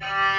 Bye.